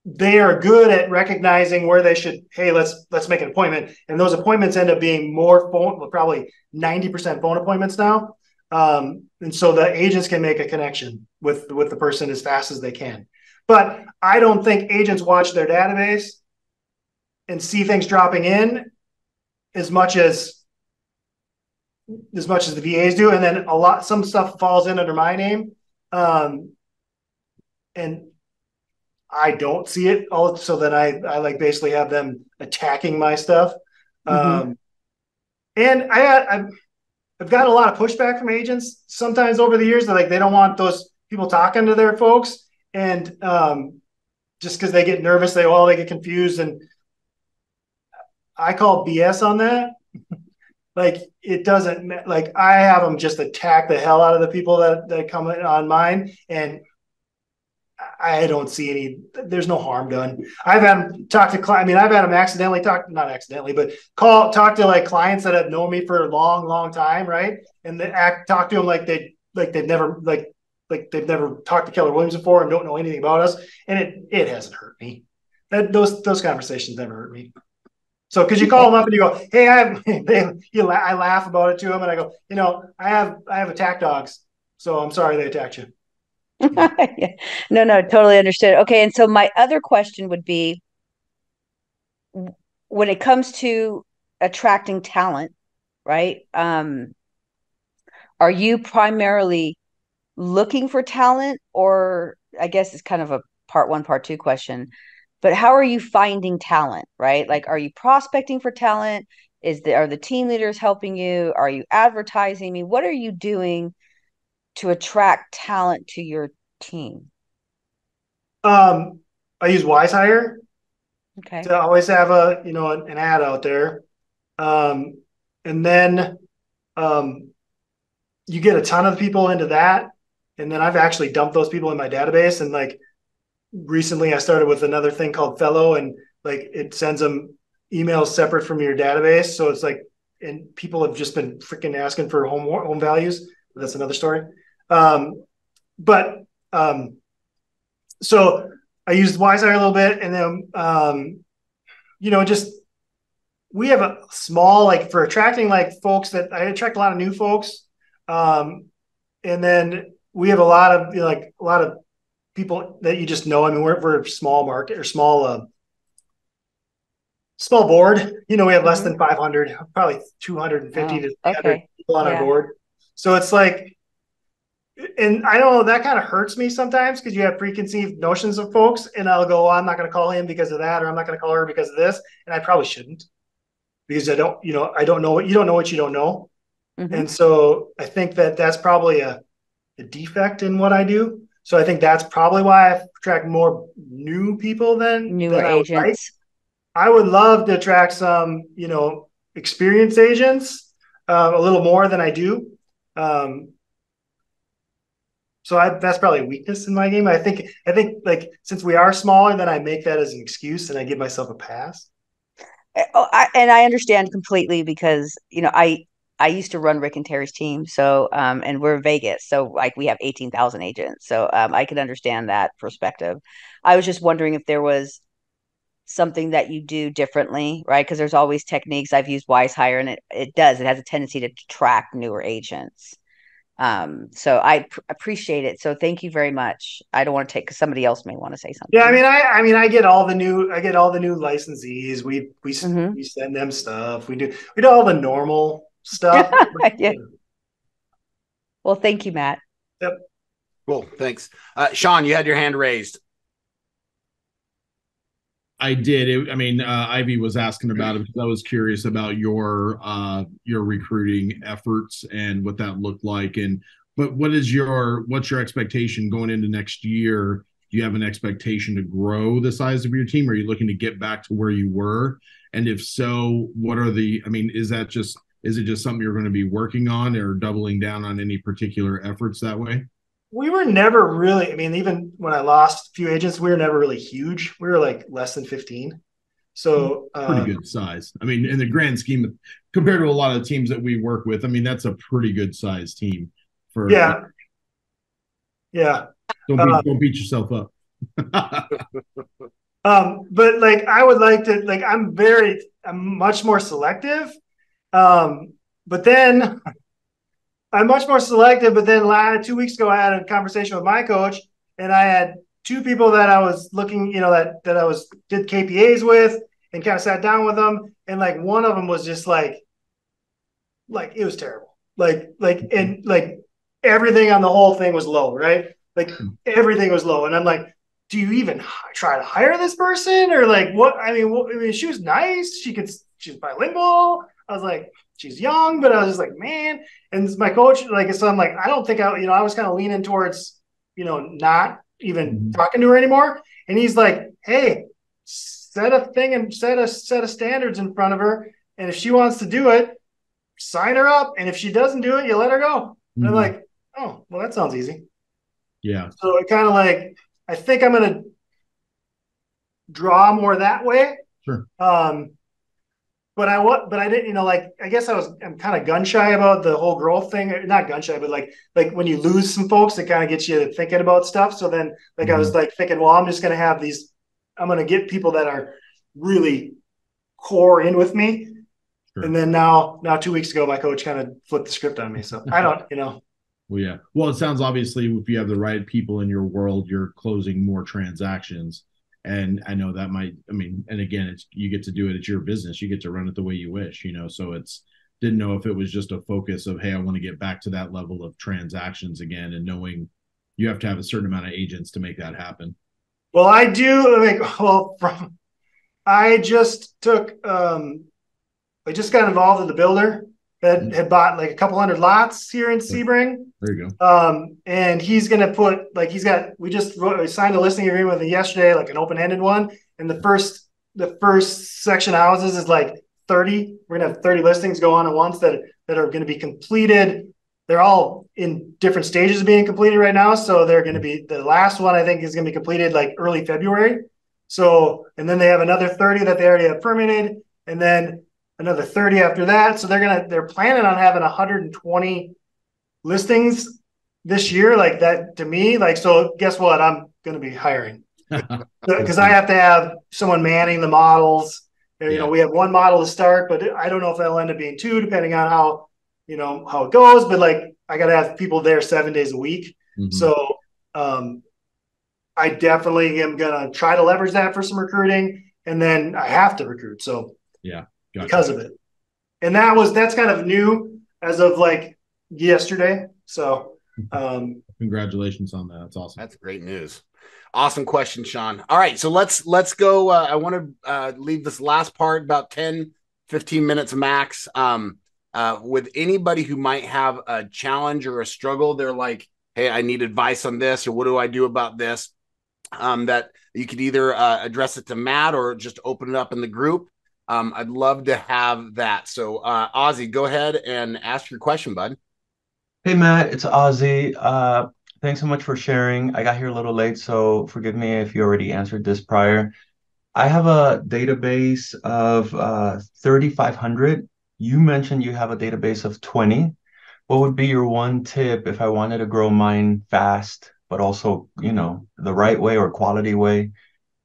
they are good at recognizing where they should hey let's let's make an appointment. And those appointments end up being more phone well, probably 90% phone appointments now. Um, and so the agents can make a connection with with the person as fast as they can. But i don't think agents watch their database and see things dropping in as much as as much as the vas do and then a lot some stuff falls in under my name um, and I don't see it. All so then I I like basically have them attacking my stuff. Mm-hmm. Um, and I I've, I've gotten a lot of pushback from agents sometimes over the years that like they don't want those people talking to their folks, and um, just because they get nervous, they all they get confused, and I call BS on that. Like it doesn't like I have them just attack the hell out of the people that that come on mine, and I don't see any. There's no harm done. I've had them talk to clients. I mean, I've had them accidentally talk, not accidentally, but call talk to like clients that have known me for a long, long time, right? And they act talk to them like they like they've never like like they've never talked to Keller Williams before and don't know anything about us, and it it hasn't hurt me. That those those conversations never hurt me. So, because you call them up and you go, "Hey, I have," you, I laugh about it to them, and I go, "You know, I have I have attack dogs, so I'm sorry they attacked you." yeah. No, no, totally understood. Okay, and so my other question would be when it comes to attracting talent, right? Um are you primarily looking for talent or I guess it's kind of a part 1 part 2 question. But how are you finding talent, right? Like are you prospecting for talent? Is the are the team leaders helping you? Are you advertising? I mean, what are you doing to attract talent to your team? Um, I use WizeHire Okay. To always have a you know an ad out there, um, and then um, you get a ton of people into that, and then I've actually dumped those people in my database. And like recently, I started with another thing called Fello, and like it sends them emails separate from your database. So it's like, and people have just been freaking asking for home home values. That's another story. Um, but um, so I used WizeHire a little bit, and then um, you know, just we have a small like for attracting like folks that I attract a lot of new folks, um, and then we have a lot of you know, like a lot of people that you just know. I mean, we're we're a small market or small. Uh, small board. You know, we have less than mm-hmm. 500, probably 250 oh, to 300 okay. people on yeah. our board. So it's like and I don't know that kind of hurts me sometimes because you have preconceived notions of folks, and I'll go, oh, I'm not going to call him because of that, or I'm not going to call her because of this, and I probably shouldn't because I don't, you know, I don't know what you don't know what you don't know, mm-hmm. and so I think that that's probably a, a defect in what I do. So I think that's probably why I attract more new people than newer than agents. Would like. I would love to attract some, you know, experienced agents uh, a little more than I do. Um, so I, that's probably a weakness in my game. I think I think like since we are smaller, then I make that as an excuse and I give myself a pass. Eh, oh, I, and I understand completely because you know I I used to run Rick and Terry's team, so um, and we're Vegas, so like we have eighteen thousand agents, so um, I could understand that perspective. I was just wondering if there was something that you do differently, right? Because there's always techniques. I've used WizeHire, and it it does. It has a tendency to attract newer agents. Um, so I pr- appreciate it. So thank you very much. I don't want to take because somebody else may want to say something. Yeah, I mean, I I mean, I get all the new, I get all the new licensees. We we mm-hmm. we send them stuff. We do we do all the normal stuff. yeah. Well, thank you, Matt. Yep. Cool. Thanks, uh, Sean. You had your hand raised. I did. It, I mean, uh, Ivy was asking about it because I was curious about your uh, your recruiting efforts and what that looked like. And but what is your what's your expectation going into next year? Do you have an expectation to grow the size of your team? Are you looking to get back to where you were? And if so, what are the? I mean, is that just is it just something you're going to be working on or doubling down on any particular efforts that way? we were never really, I mean, even when I lost a few agents, we were never really huge. We were like less than 15. So pretty um, good size. I mean, in the grand scheme of compared to a lot of the teams that we work with, I mean, that's a pretty good size team for yeah. Yeah. Don't beat, uh, don't beat yourself up. Um, but like I would like to like I'm very I'm much more selective. Um, but then I'm much more selective. But then last two weeks ago, I had a conversation with my coach, and I had two people that I was looking, you know, that that I was did KPAs with, and kind of sat down with them, and like one of them was just like, like it was terrible, like like and like everything on the whole thing was low, right? Like everything was low, and I'm like, do you even try to hire this person or like what? I mean, what, I mean, she was nice. She could, she's bilingual. I was like, she's young, but I was just like, man. And my coach, like, so I'm like, I don't think I, you know, I was kind of leaning towards, you know, not even mm-hmm. talking to her anymore. And he's like, hey, set a thing and set a set of standards in front of her. And if she wants to do it, sign her up. And if she doesn't do it, you let her go. Mm-hmm. And I'm like, oh, well, that sounds easy. Yeah. So it kind of like I think I'm going to draw more that way. Sure. Um, but I what, but I didn't, you know, like I guess I was, I'm kind of gun shy about the whole growth thing. Not gun shy, but like, like when you lose some folks, it kind of gets you thinking about stuff. So then, like, mm-hmm. I was mm-hmm. like thinking, well, I'm just going to have these. I'm going to get people that are really core in with me. Sure. And then now, now two weeks ago, my coach kind of flipped the script on me. So I don't, you know, well, yeah. Well, it sounds obviously if you have the right people in your world, you're closing more transactions. And I know that might, I mean, and again, it's you get to do it. It's your business. You get to run it the way you wish, you know. So it's didn't know if it was just a focus of, hey, I want to get back to that level of transactions again, and knowing you have to have a certain amount of agents to make that happen. Well, I do. Like, well, from I just took, um I just got involved in the builder that mm-hmm. had bought like a couple hundred lots here in Sebring. There you go. Um, and he's going to put like he's got. We just wrote, we signed a listing agreement with him yesterday, like an open-ended one. And the first the first section of houses is like 30. We're gonna have 30 listings go on at once that that are going to be completed. They're all in different stages of being completed right now. So they're going to be the last one. I think is going to be completed like early February. So and then they have another 30 that they already have permitted, and then another 30 after that. So they're gonna they're planning on having 120 listings this year. Like that to me, like so guess what? I'm gonna be hiring. Because I have to have someone manning the models. You know, we have one model to start, but I don't know if that'll end up being two, depending on how you know how it goes. But like I gotta have people there seven days a week. Mm-hmm. So um I definitely am gonna try to leverage that for some recruiting, and then I have to recruit. So yeah, gotcha. because of it. And that was that's kind of new as of like yesterday. So um congratulations on that. That's awesome. That's great news. Awesome question, Sean. All right, so let's let's go. Uh, I want to uh, leave this last part about 10, 15 minutes max. Um, uh, with anybody who might have a challenge or a struggle, they're like, "Hey, I need advice on this, or what do I do about this?" Um, that you could either uh, address it to Matt or just open it up in the group. Um, I'd love to have that. So, uh, Ozzy, go ahead and ask your question, bud. Hey, Matt, it's Ozzy. Uh, thanks so much for sharing. I got here a little late, so forgive me if you already answered this prior. I have a database of uh, 3,500. You mentioned you have a database of 20. What would be your one tip if I wanted to grow mine fast, but also, you know, the right way or quality way?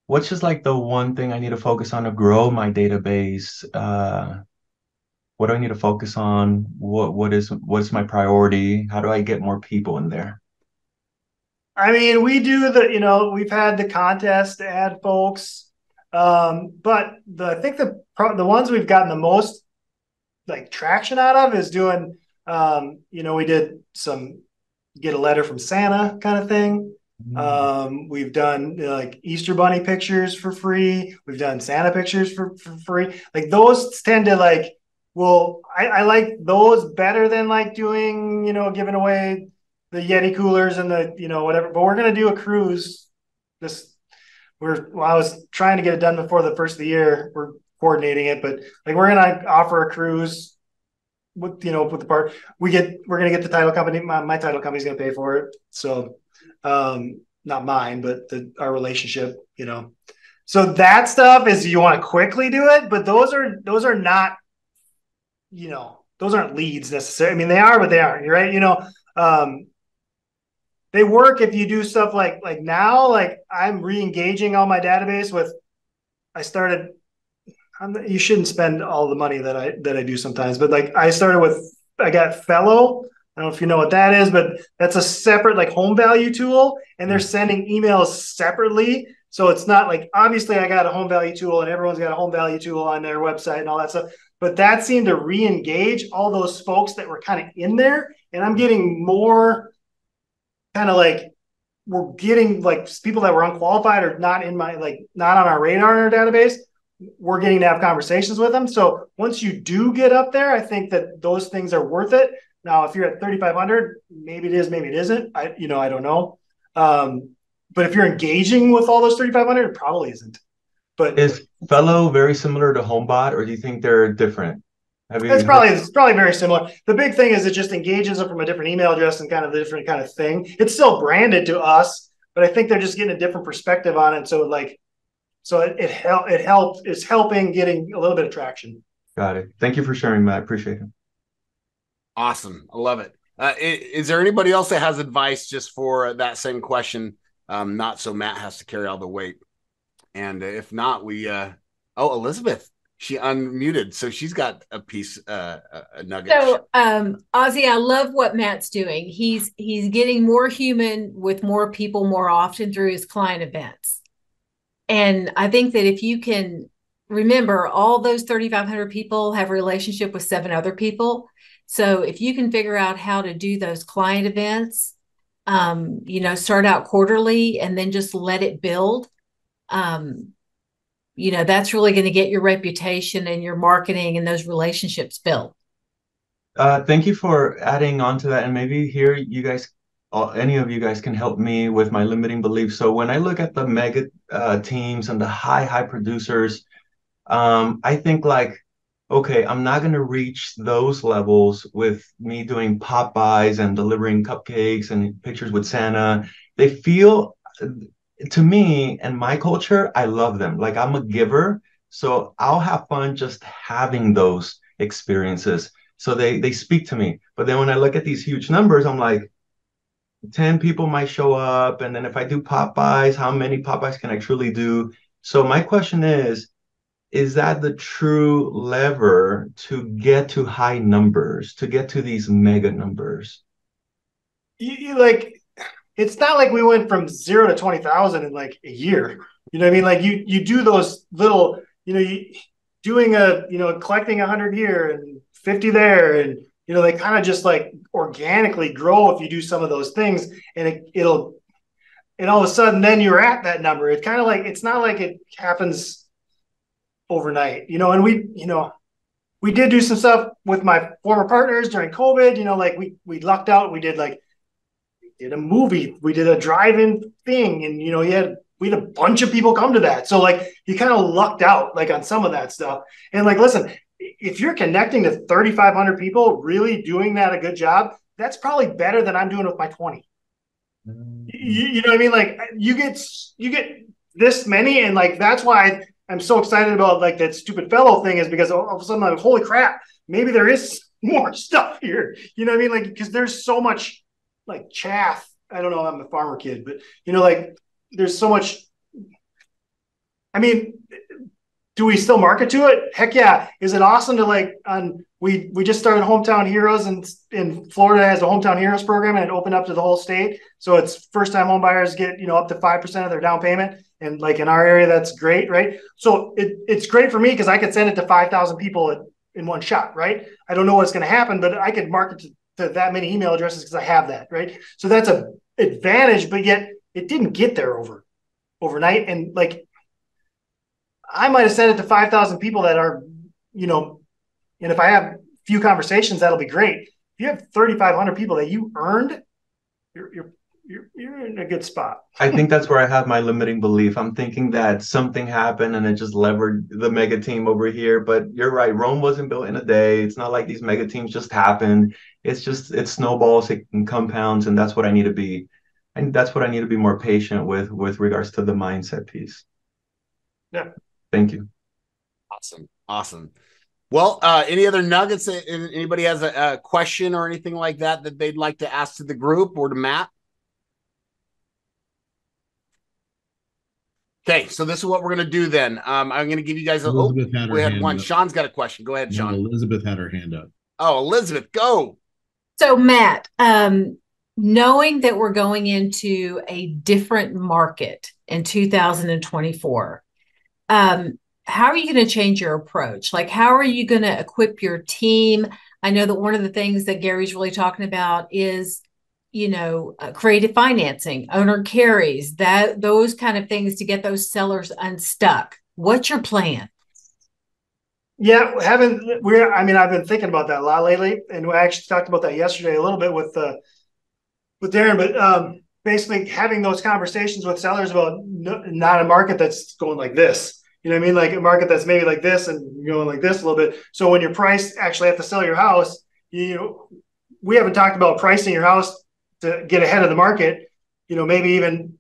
What's just like the one thing I need to focus on to grow my database? Uh, what do I need to focus on? What what is what is my priority? How do I get more people in there? I mean, we do the you know we've had the contest to add folks, um, but the I think the the ones we've gotten the most like traction out of is doing um, you know we did some get a letter from Santa kind of thing. Mm. Um, we've done like Easter Bunny pictures for free. We've done Santa pictures for, for free. Like those tend to like, well, I, I like those better than like doing, you know, giving away the Yeti coolers and the, you know, whatever. But we're gonna do a cruise. This we're well, I was trying to get it done before the first of the year. We're coordinating it, but like we're gonna offer a cruise with you know with the part we get we're gonna get the title company my, my title company's gonna pay for it so um, not mine, but the, our relationship, you know. So that stuff is you want to quickly do it, but those are those are not, you know, those aren't leads necessarily. I mean, they are, but they aren't. Right? You know, um, they work if you do stuff like like now. Like I'm re-engaging all my database with I started. I'm, you shouldn't spend all the money that I that I do sometimes, but like I started with I got Fello. I don't know if you know what that is, but that's a separate like home value tool, and they're mm. sending emails separately. So it's not like obviously I got a home value tool, and everyone's got a home value tool on their website and all that stuff. But that seemed to re-engage all those folks that were kind of in there, and I'm getting more kind of like we're getting like people that were unqualified or not in my like not on our radar in our database we're getting to have conversations with them so once you do get up there i think that those things are worth it now if you're at 3500 maybe it is maybe it isn't i you know i don't know um, but if you're engaging with all those 3500 it probably isn't but is Fello very similar to homebot or do you think they're different have it's probably it's probably very similar. The big thing is it just engages them from a different email address and kind of a different kind of thing. It's still branded to us, but I think they're just getting a different perspective on it. So like, so it it help it helped it's helping getting a little bit of traction. Got it. Thank you for sharing, Matt. Appreciate it. Awesome. I love it. Uh, is, there anybody else that has advice just for that same question? Um, not so Matt has to carry all the weight. And if not, we uh oh Elizabeth she unmuted, so she's got a piece, uh, a nugget. So, um, Ozzy, I love what Matt's doing. He's he's getting more human with more people more often through his client events, and I think that if you can remember, all those thirty five hundred people have a relationship with seven other people. So, if you can figure out how to do those client events, um, you know, start out quarterly and then just let it build. Um, you know that's really going to get your reputation and your marketing and those relationships built uh, thank you for adding on to that and maybe here you guys uh, any of you guys can help me with my limiting beliefs so when i look at the mega uh, teams and the high high producers um, i think like okay i'm not going to reach those levels with me doing pop-bys and delivering cupcakes and pictures with santa they feel to me and my culture, I love them. Like I'm a giver, so I'll have fun just having those experiences. So they they speak to me. But then when I look at these huge numbers, I'm like, 10 people might show up. And then if I do pop-bys, how many pop-bys can I truly do? So my question is, is that the true lever to get to high numbers, to get to these mega numbers? You, you like it's not like we went from zero to 20,000 in like a year. You know what I mean? Like you, you do those little, you know, you doing a, you know, collecting hundred here and 50 there. And, you know, they kind of just like organically grow if you do some of those things and it, it'll, and all of a sudden then you're at that number. It's kind of like, it's not like it happens overnight, you know, and we, you know, we did do some stuff with my former partners during COVID, you know, like we, we lucked out. We did like did a movie, we did a drive-in thing, and you know, you had we had a bunch of people come to that. So like you kind of lucked out like on some of that stuff. And like, listen, if you're connecting to 3,500 people, really doing that a good job, that's probably better than I'm doing with my 20. Mm-hmm. You, you know what I mean? Like you get you get this many, and like that's why I'm so excited about like that stupid Fello thing is because all of a sudden I'm like, holy crap, maybe there is more stuff here. You know what I mean? Like because there's so much like chaff. I don't know. I'm a farmer kid, but you know, like there's so much. I mean, do we still market to it? Heck yeah! Is it awesome to like on? We we just started Hometown Heroes and in Florida has a Hometown Heroes program and it opened up to the whole state. So it's first time home buyers get you know up to five percent of their down payment, and like in our area that's great, right? So it, it's great for me because I could send it to five thousand people in one shot, right? I don't know what's going to happen, but I could market to to that many email addresses because I have that, right? So that's a advantage, but yet it didn't get there over overnight. And like I might have sent it to 5,000 people that are, you know, and if I have a few conversations, that'll be great. If you have 3,500 people that you earned, you're, you're you're, you're in a good spot. I think that's where I have my limiting belief. I'm thinking that something happened and it just levered the mega team over here. But you're right, Rome wasn't built in a day. It's not like these mega teams just happened. It's just it snowballs, it compounds, and that's what I need to be. And that's what I need to be more patient with with regards to the mindset piece. Yeah. Thank you. Awesome. Awesome. Well, uh, any other nuggets? Anybody has a, a question or anything like that that they'd like to ask to the group or to Matt? Okay, so this is what we're gonna do then. Um, I'm gonna give you guys a. Oh, Elizabeth had we had one. up. Sean's got a question. Go ahead, No, Sean. Elizabeth had her hand up. Oh, Elizabeth, go. So, Matt, um, knowing that we're going into a different market in 2024, um, how are you going to change your approach? Like, how are you going to equip your team? I know that one of the things that Gary's really talking about is, you know, uh, creative financing, owner carries, that those kind of things to get those sellers unstuck. What's your plan? Yeah, haven't we're I mean I've been thinking about that a lot lately, and we actually talked about that yesterday a little bit with uh with Daren, but um basically having those conversations with sellers about no, not a market that's going like this. You know what I mean? Like a market that's maybe like this and going like this a little bit. So when your price actually have to sell your house, you know, we haven't talked about pricing your house to get ahead of the market, you know, maybe even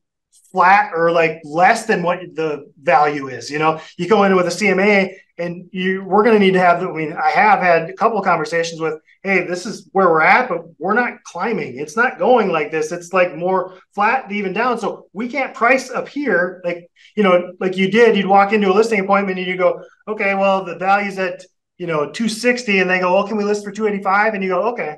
flat or like less than what the value is. You know, you go in with a CMA and you we're going to need to have i mean i have had a couple of conversations with hey this is where we're at but we're not climbing. It's not going like this. It's like more flat even down. So we can't price up here. Like you know like you did you'd walk into a listing appointment and you go okay well the value's at you know 260 and they go well can we list for 285 and you go okay.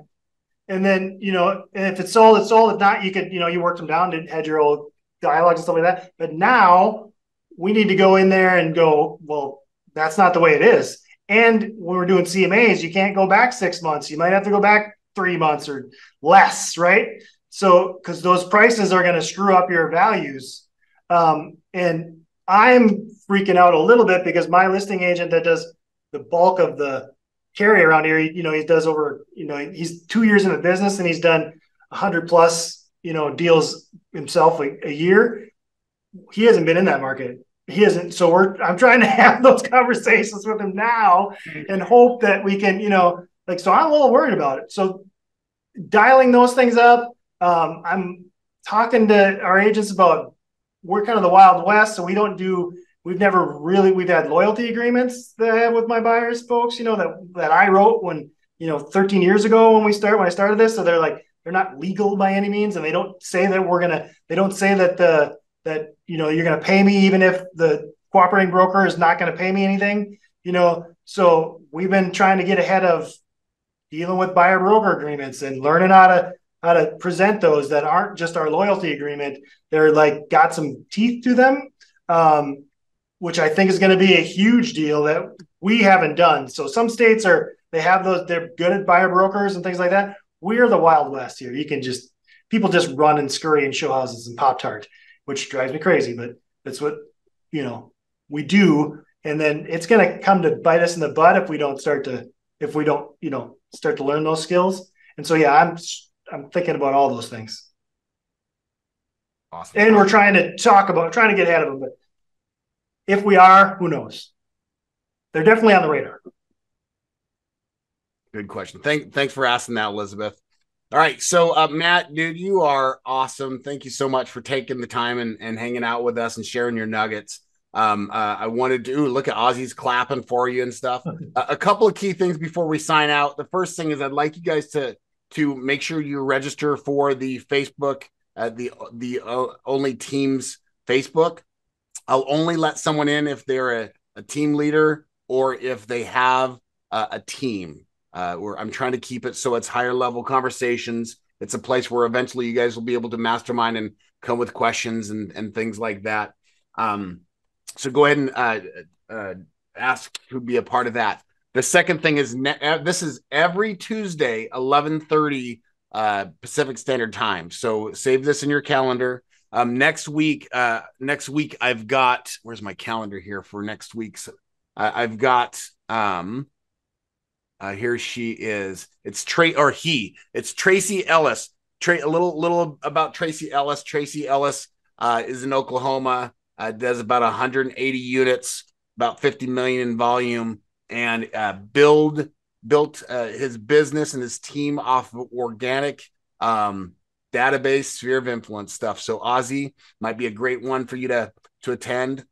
And then you know and if it's sold it's sold. If not you could you know you worked them down and had your old dialogues and stuff like that. But now we need to go in there and go well that's not the way it is. And when we're doing CMAs, you can't go back six months. You might have to go back three months or less, right? So, because those prices are going to screw up your values. Um, and I'm freaking out a little bit because my listing agent that does the bulk of the carry around here, you know, he does over, you know, he's two years in the business and he's done 100 plus, you know, deals himself like a year. He hasn't been in that market he isn't so we're i'm trying to have those conversations with him now and hope that we can you know like so i'm a little worried about it. So dialing those things up um, i'm talking to our agents about we're kind of the wild west so we don't do we've never really we've had loyalty agreements that i have with my buyers folks you know that that i wrote when you know 13 years ago when we start when i started this so they're like they're not legal by any means and they don't say that we're gonna they don't say that the that you know you're going to pay me even if the cooperating broker is not going to pay me anything you know? So we've been trying to get ahead of dealing with buyer broker agreements and learning how to how to present those that aren't just our loyalty agreement. They're like got some teeth to them um, which i think is going to be a huge deal that we haven't done. So some states are they have those they're good at buyer brokers and things like that. We're the wild west here. You can just people just run and scurry and show houses and pop tart which drives me crazy, but that's what you know we do. And then it's going to come to bite us in the butt if we don't start to if we don't you know start to learn those skills. And so yeah, I'm I'm thinking about all those things. Awesome. And we're trying to talk about trying to get ahead of them, but if we are, who knows? They're definitely on the radar. Good question. Thank thanks for asking that, Elizabeth. All right. So, uh, Matt, dude, you are awesome. Thank you so much for taking the time and, and hanging out with us and sharing your nuggets. Um, uh, I wanted to ooh, look at Ozzy's clapping for you and stuff. Uh, a couple of key things before we sign out. The first thing is I'd like you guys to to make sure you register for the Facebook, uh, the the uh, only teams Facebook. I'll only let someone in if they're a, a team leader or if they have uh, a team uh, where I'm trying to keep it so it's higher level conversations. It's a place where eventually you guys will be able to mastermind and come with questions and, and things like that. Um, so go ahead and uh, uh, ask to be a part of that. The second thing is ne- uh, this is every Tuesday, 1130 uh, Pacific Standard Time. So save this in your calendar. Um, next week, uh, next week I've got where's my calendar here for next week's? Uh, I've got um, uh, here she is. It's Trey or he. It's Tracy Ellis. Trey, a little little about Tracy Ellis. Tracy Ellis uh, is in Oklahoma. Uh, does about 180 units, about 50 million in volume, and uh, build built uh, his business and his team off of organic um, database sphere of influence stuff. So Ozzy might be a great one for you to to attend.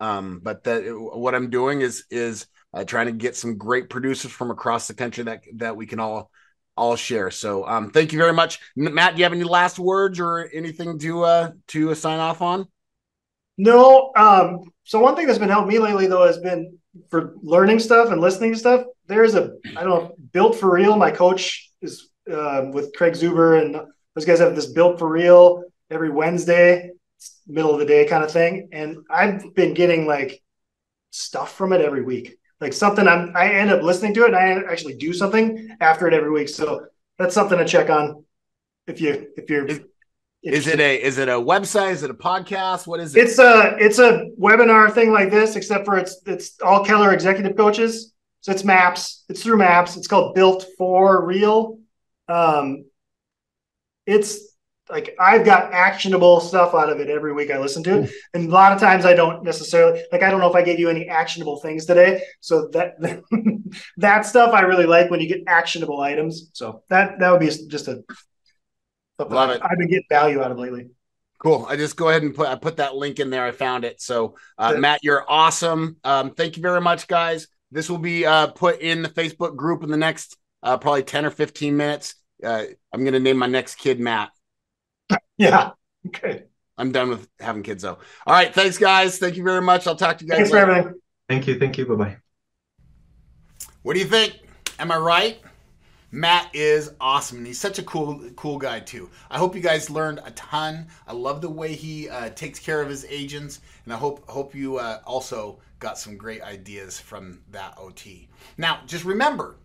Um, but that what I'm doing is is uh, trying to get some great producers from across the country that that we can all all share. So um, thank you very much, Matt. Do you have any last words or anything to uh, to uh, sign off on? No. Um, so one thing that's been helping me lately though has been for learning stuff and listening to stuff. There's a I don't know built for real. My coach is uh, with Craig Zuber and those guys have this built for real every Wednesday, middle of the day kind of thing. And I've been getting like stuff from it every week. Like something I'm I end up listening to it and I actually do something after it every week. So that's something to check on if you if you're Is- Is it a is it a website? Is it a podcast? What is it? It's a it's a webinar thing like this, except for it's it's all Keller executive coaches. So it's maps. It's through maps. It's called Built for Real. Um, it's like I've got actionable stuff out of it every week I listen to it, and a lot of times I don't necessarily like. I don't know if I gave you any actionable things today. So that that stuff I really like when you get actionable items. So that that would be just a Love it. I've been getting value out of lately. Cool. I just go ahead and put I put that link in there. I found it. So uh. Matt, you're awesome. Um, thank you very much, guys. This will be uh, put in the Facebook group in the next uh, probably 10 or 15 minutes. Uh, I'm gonna name my next kid Matt. Yeah. Okay. I'm done with having kids though. All right, thanks guys. Thank you very much. I'll talk to you guys. Thanks for later. everything. Thank you. Thank you. Bye bye. What do you think? Am I right? Matt is awesome, and he's such a cool, cool guy too. I hope you guys learned a ton. I love the way he uh, takes care of his agents, and I hope hope you uh, also got some great ideas from that OT. Now, just remember,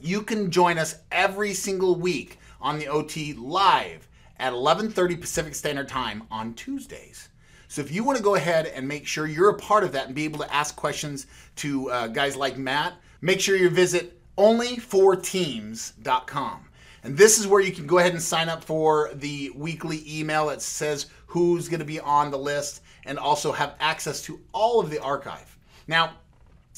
you can join us every single week on the OT live at 11:30 Pacific Standard Time on Tuesdays. So if you want to go ahead and make sure you're a part of that and be able to ask questions to uh, guys like Matt, make sure you visit onlyforteams.com. And this is where you can go ahead and sign up for the weekly email that says who's going to be on the list and also have access to all of the archive. Now,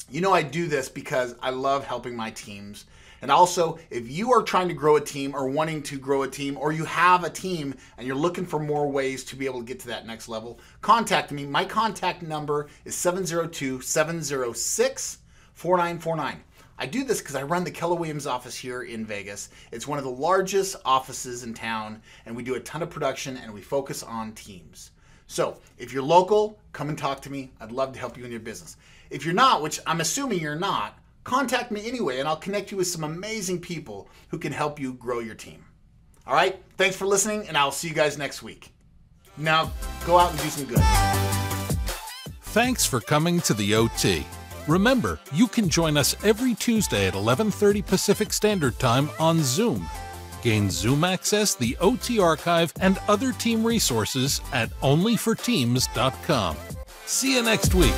you know, I do this because I love helping my teams. And also, if you are trying to grow a team or wanting to grow a team, or you have a team and you're looking for more ways to be able to get to that next level, contact me. My contact number is 702 706 4949. I do this because I run the Keller Williams office here in Vegas. It's one of the largest offices in town, and we do a ton of production and we focus on teams. So if you're local, come and talk to me. I'd love to help you in your business. If you're not, which I'm assuming you're not, contact me anyway, and I'll connect you with some amazing people who can help you grow your team. All right? Thanks for listening, and I'll see you guys next week. Now, go out and do some good. Thanks for coming to the OT. Remember, you can join us every Tuesday at 11:30 Pacific Standard Time on Zoom. Gain Zoom access, the OT archive, and other team resources at onlyforteams.com. See you next week.